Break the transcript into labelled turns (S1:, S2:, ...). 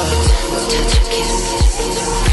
S1: touch, touch a kiss.